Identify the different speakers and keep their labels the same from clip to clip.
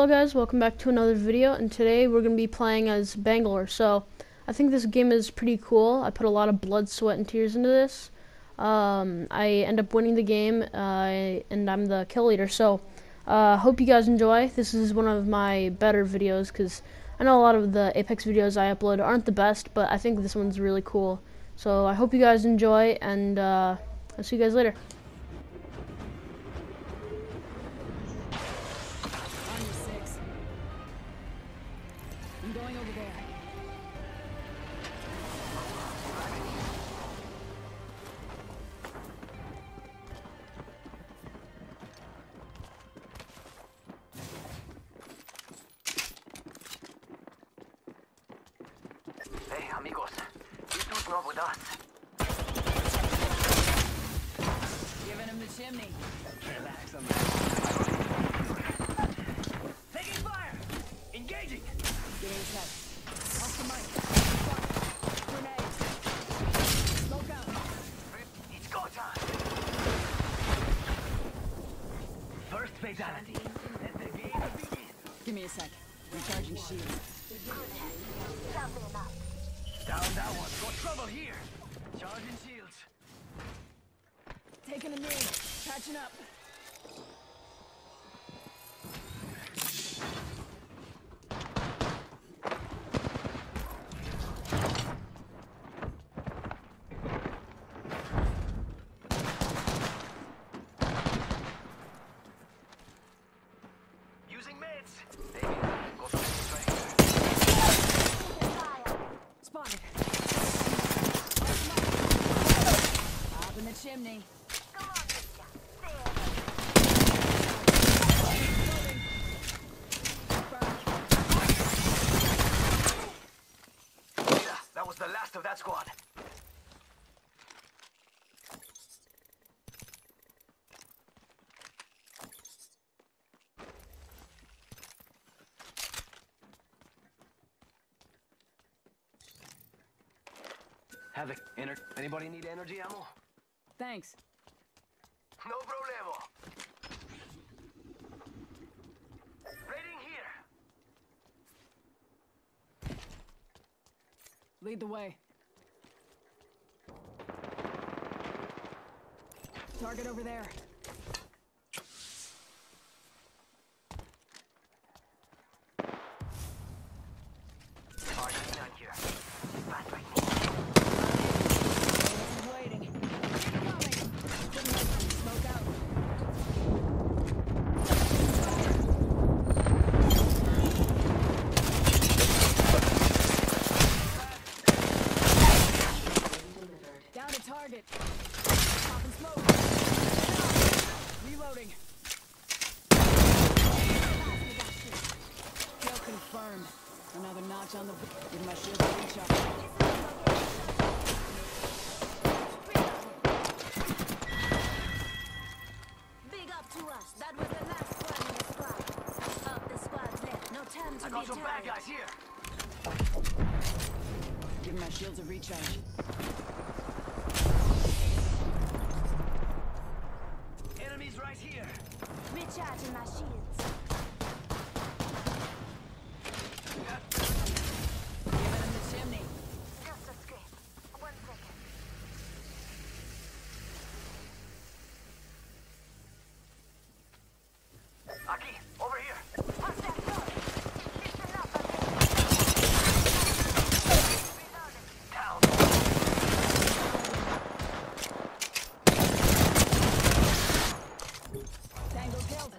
Speaker 1: Hello guys, welcome back to another video and today we're going to be playing as Bangalore. So, I think this game is pretty cool. I put a lot of blood, sweat, and tears into this. Um, I end up winning the game uh, and I'm the kill leader. So, uh, hope you guys enjoy. This is one of my better videos because I know a lot of the Apex videos I upload aren't the best, but I think this one's really cool. So, I hope you guys enjoy and uh, I'll see you guys later.
Speaker 2: I'm going over there.
Speaker 3: Hey, amigos. You dudes not with us.
Speaker 2: Giving him the chimney.
Speaker 3: Relax, amigo. Taking
Speaker 2: knee. Patching up.
Speaker 3: Using meds. Maybe got something right
Speaker 2: Spotted. Up in the chimney.
Speaker 3: here. That was the last of that squad. Havoc, ener anybody need energy ammo?
Speaker 2: Thanks.
Speaker 3: No problemo. Raiding here.
Speaker 2: Lead the way. Target over there.
Speaker 4: Left. No time to
Speaker 3: I got some bad guys here.
Speaker 2: Give my shields a recharge.
Speaker 3: Enemies right here.
Speaker 4: Recharging my shields.
Speaker 2: Give him the chimney.
Speaker 4: Just a script. One second.
Speaker 3: Aki, over here.
Speaker 4: What's that for? Listen up, Reloading.
Speaker 3: Down.
Speaker 2: Tango killed.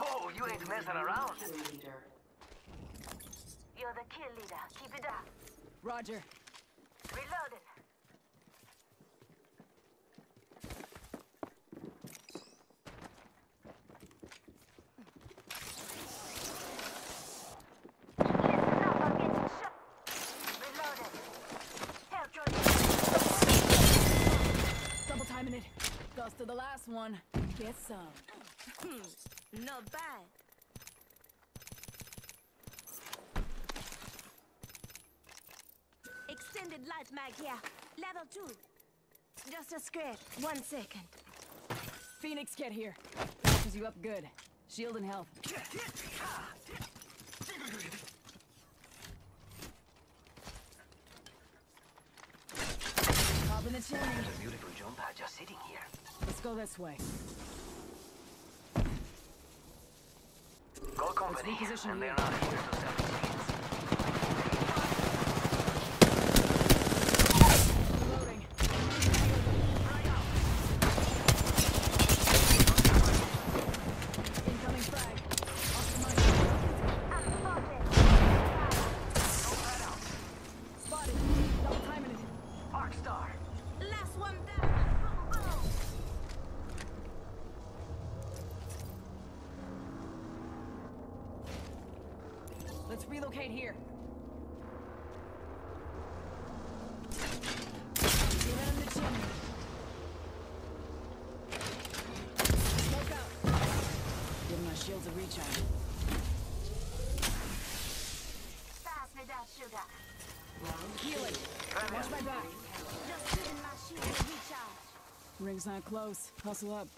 Speaker 3: Oh, you ain't messing around.
Speaker 4: You're the kill leader. Keep it up.
Speaker 2: Roger.
Speaker 4: Reloading. Listen up, I'm getting shot. Reloading. Help your
Speaker 2: Double timing it. Goes to the last one. Get some.
Speaker 4: Hmm, not bad. Extended light mag here. Level 2. Just a script. One second.
Speaker 2: Phoenix, get here. Patches you up good. Shield and health. Top the chimney.
Speaker 3: Beautiful jump pad just sitting here.
Speaker 2: Let's go this way.
Speaker 3: Gold company, and they're not here for seven seconds.
Speaker 2: Reloading. Incoming frag. Off the mic. Spotted. Double timing it.
Speaker 3: Star.
Speaker 4: Last one down. Boom, boom.
Speaker 2: Let's relocate here. Give it in the chimney. Smoke out. Give my shields a recharge.
Speaker 4: Fast without sugar.
Speaker 2: Healing. Watch my back. Ring's not close. Hustle up.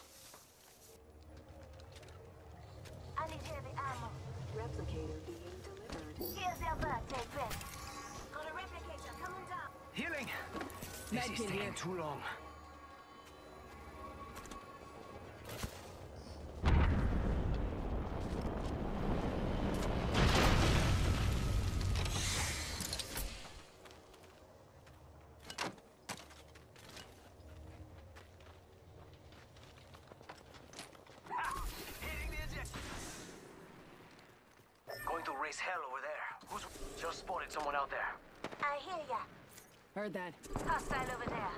Speaker 4: I need heavy ammo.
Speaker 5: Replicator being delivered.
Speaker 4: Here's your birthday present. Got a replicator coming down.
Speaker 3: Healing. This
Speaker 2: Med
Speaker 3: is
Speaker 2: kit
Speaker 3: taking
Speaker 2: here.
Speaker 3: too long. Raise hell over there. Who's just spotted someone out there?
Speaker 4: I hear ya.
Speaker 2: Heard that.
Speaker 4: Hostile over there.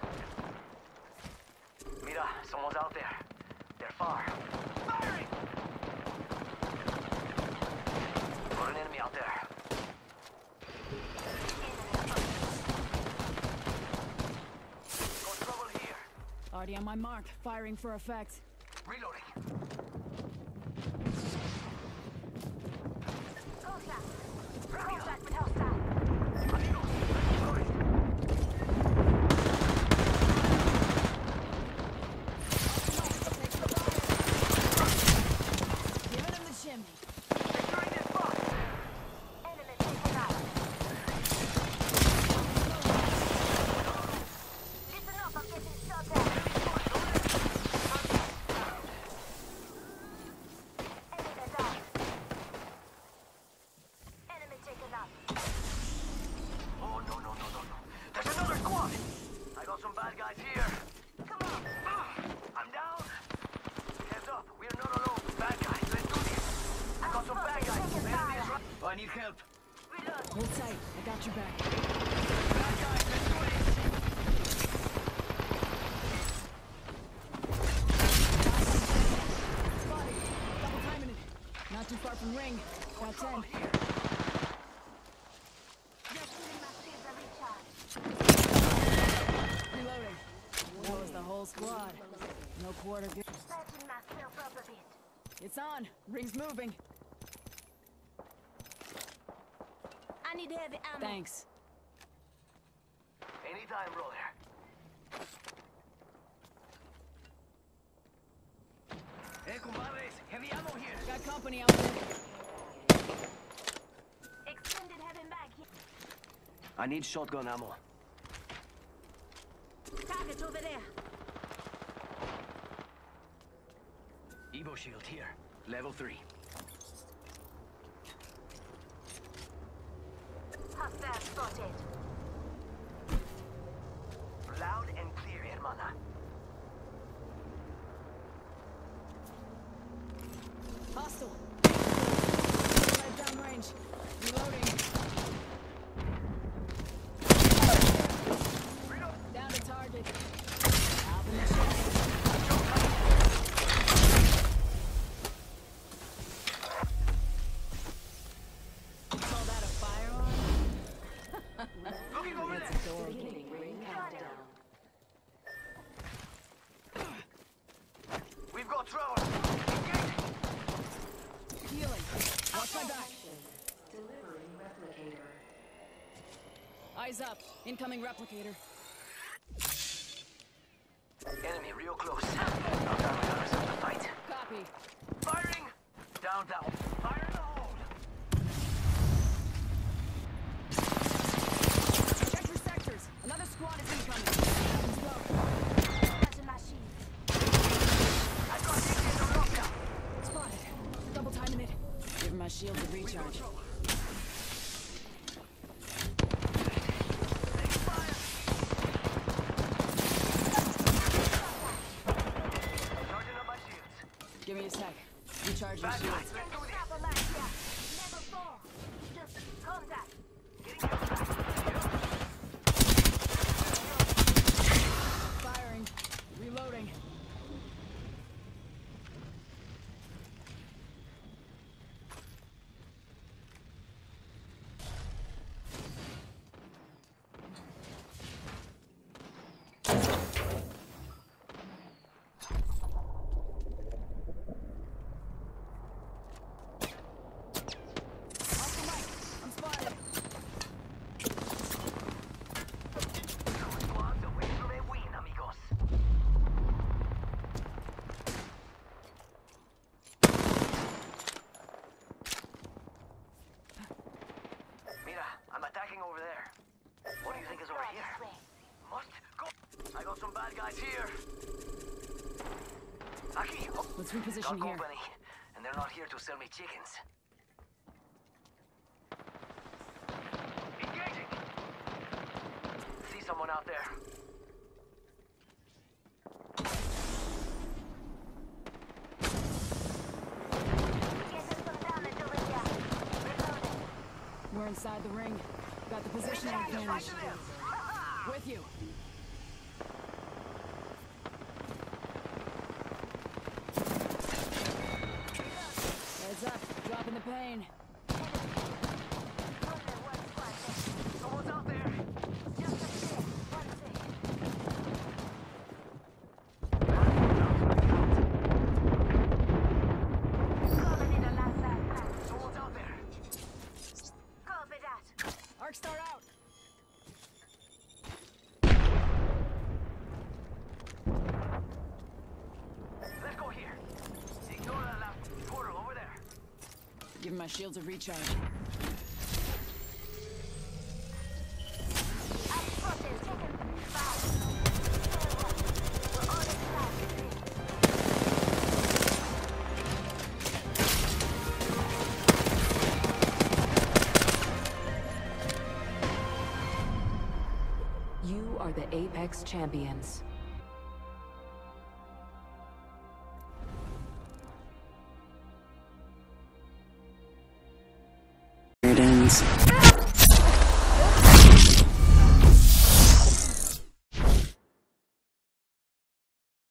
Speaker 3: Mira, someone's out there. They're far. Firing! Got an enemy out there. Got trouble here.
Speaker 2: Already on my mark. Firing for effect.
Speaker 3: Reloading.
Speaker 4: Contact. Contact with hostile.
Speaker 3: Amigos, reloading.
Speaker 2: Give it in the chimney.
Speaker 3: Securing this spot.
Speaker 4: Enemy taken out. Listen up, I'm getting shot at. Enemy down. Enemy taken out.
Speaker 3: Oh, no, no, no, no, no. There's another squad. I got some bad guys here.
Speaker 4: Come on.
Speaker 3: Ah, I'm down. Heads up. We're not alone. Bad guys, let's do this. I got some bad guys.
Speaker 4: Taking
Speaker 3: Enemy is
Speaker 4: fire.
Speaker 3: right. Oh, I need help.
Speaker 4: Reload.
Speaker 2: Hold tight. I got your back.
Speaker 3: Bad guys, let's do this.
Speaker 2: Spotted. Double timing it. Not too far from ring. Got 10.
Speaker 3: here.
Speaker 4: Just giving my shield a recharge.
Speaker 2: Reloading. That was the whole squad. No quarter good.
Speaker 4: Myself up a bit.
Speaker 2: It's on. Ring's moving.
Speaker 4: I need heavy ammo.
Speaker 2: Thanks.
Speaker 3: Anytime, brother. Hey, compadres. Heavy ammo here.
Speaker 2: Got company out there.
Speaker 4: Extended heavy mag here.
Speaker 3: I need shotgun ammo.
Speaker 4: Target over there.
Speaker 3: Evo shield here. Level 3.
Speaker 4: Hostile spotted.
Speaker 3: Loud and clear, hermana.
Speaker 2: Hostile. Right downrange. Reloading. Down to target. Out in the chimney. Call that a firearm?
Speaker 3: Looking over there.
Speaker 2: That's adorable.
Speaker 5: Beginning ring countdown.
Speaker 3: We've got trouble. Engaging.
Speaker 2: Healing. Watch my back.
Speaker 5: Delivering replicator.
Speaker 2: Eyes up. Incoming replicator.
Speaker 3: Enemy real close. Now time we got ourselves a fight.
Speaker 2: Copy.
Speaker 3: Firing! Down that one. Fire in the hole.
Speaker 2: Check your sectors. Another squad is incoming.
Speaker 4: Imagine my shield.
Speaker 3: I got Indians lockdown.
Speaker 2: Spotted. Double timing it. Giving my shield a recharge.
Speaker 3: Taking fire. Charging up my shields.
Speaker 2: Give me a sec. Recharge your
Speaker 3: Bad
Speaker 2: shield.
Speaker 3: guys, let's do this.
Speaker 4: Travel like yeah. Never fall. Just contact.
Speaker 3: Getting you back.
Speaker 2: Firing. Reloading. Off the mic. I'm spotted.
Speaker 3: Two squads away from a win, amigos. Mira, I'm attacking over there. What do you think is over here? Must go. I got some bad guys here. Aquí. Oh,
Speaker 2: Reposition here.
Speaker 3: company, and they're not here to sell me chickens. Engaging. See someone out there.
Speaker 2: We're inside the ring. Got the positioning advantage. With you. Heads up. Dropping the pain.
Speaker 3: Someone's out there. Someone's out there.
Speaker 2: Arc Star out.
Speaker 3: Let's go here. Ignore that last portal over there.
Speaker 2: Giving my shields a recharge.
Speaker 5: You are the Apex Champions.
Speaker 2: Ends.